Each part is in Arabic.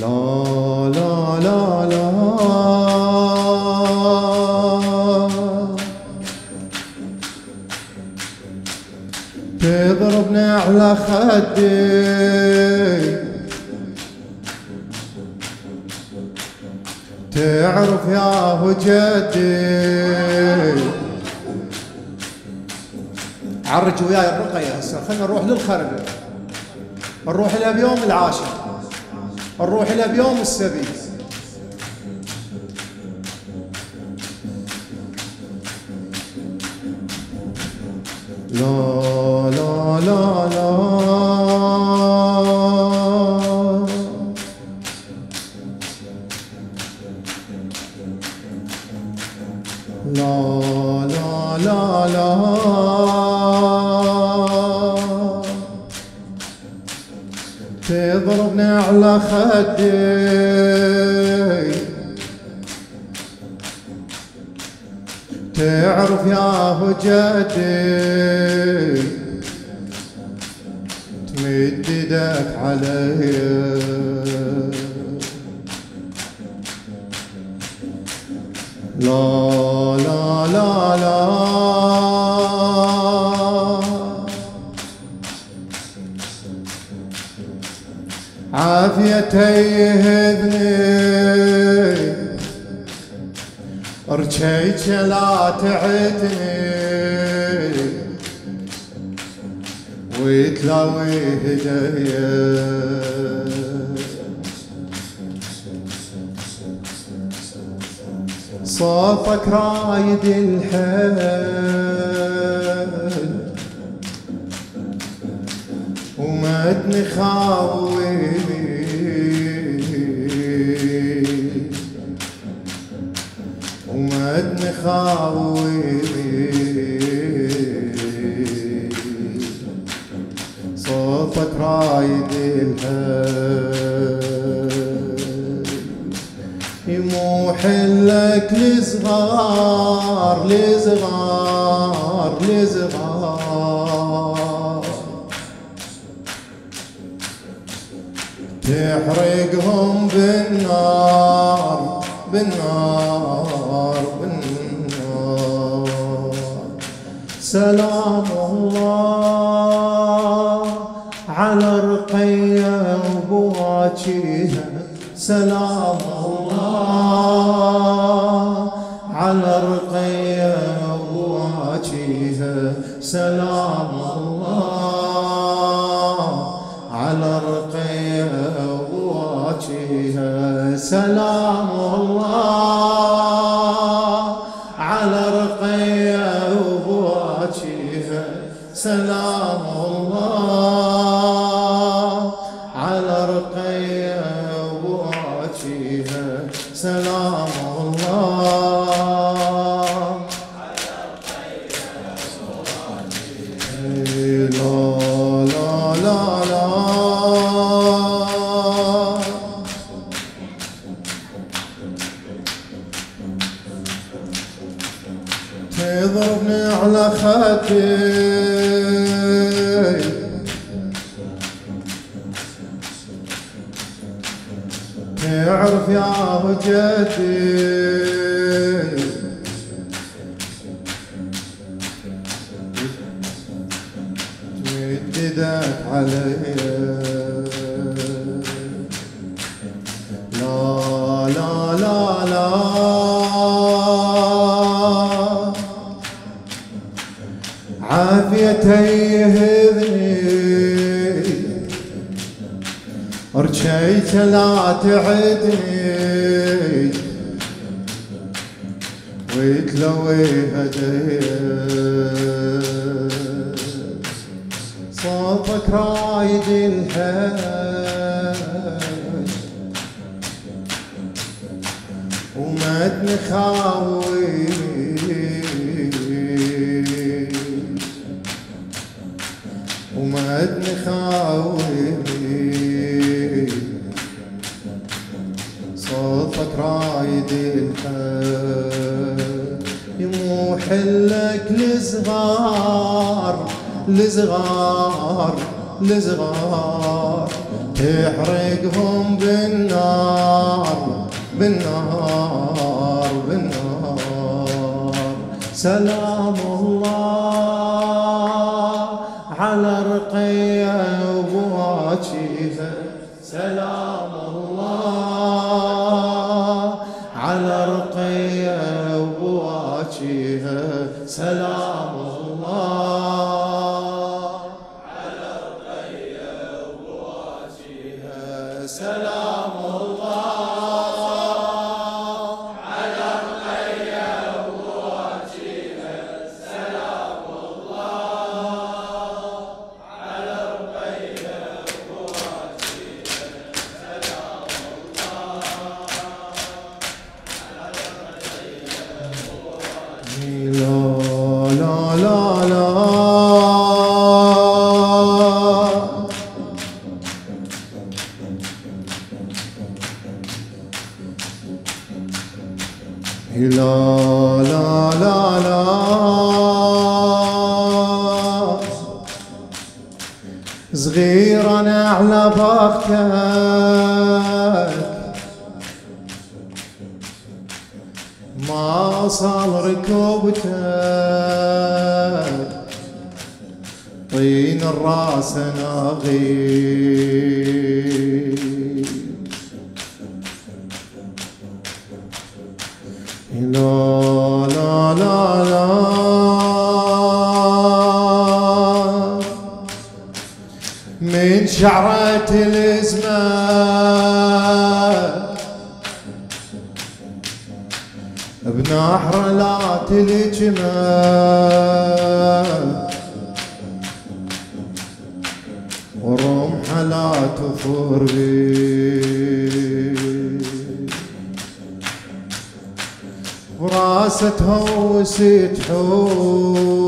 لا لا لا لا. تضربني على خدي. تعرف يا جدي. عرج وياي الرقية هسه. خلينا نروح للخرب نروح إلى بيوم العاشر. نروح إلى بيوم السبت لا لا لا لا. لا لا لا, لا. على خدي تعرف يا جدي تمد إيدك علي. لا لا لا لا. تيهذني رجيك لا تعدني ويتلاوي هديه صوتك رايد الحال ومدني خاويني ومدني خاوي صوتك رايد يموح لك لصغار لصغار لصغار تحرقهم بالنار بالنار بالنار. سلام الله على رقية وبواجيها سلام الله على رقية وبواجيها سلام الله سلام الله. يضربني على خاتي يعرف يا وجدي. يدك علي. عافيته يهذني رجيت لا تعدي. ويتلوي هديت. صوتك رايد الهج. وما تنخاوي. ومدني خاوي صوتك رايد الهج يموح لك لصغار لصغار لصغار تحرقهم بالنار بالنار بالنار. سلام. يا أبو عتيبة سلام صغير أنا على بختك ما صال ركوبتك طين الراس ناغي. لا لا لا لا. من شعرة الازمان نحر لا تلجم ورمح لا تثور براسة هوس تحوم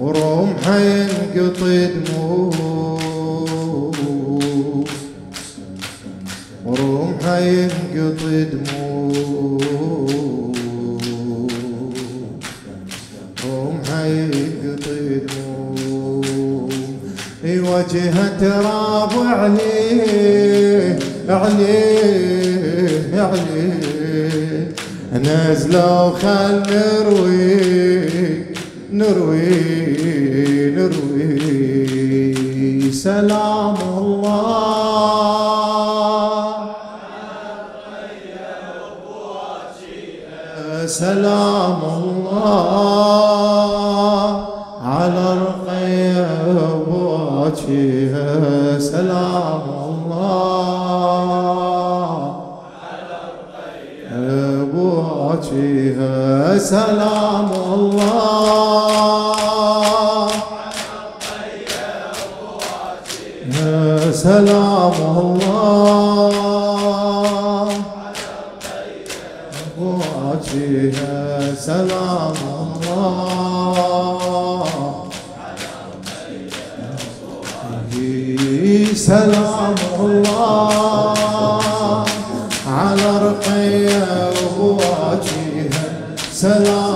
ورمح ينقط دموع ورمح ينقط وجهة تراب عليه عليه عليه نزلوا خل نروي نروي نروي سلام الله سلام الله على رقية سلام الله بوجهها سلام الله. يا سلام بوجهها سلام الله. سلام الله. على رقية وبواجهها سلام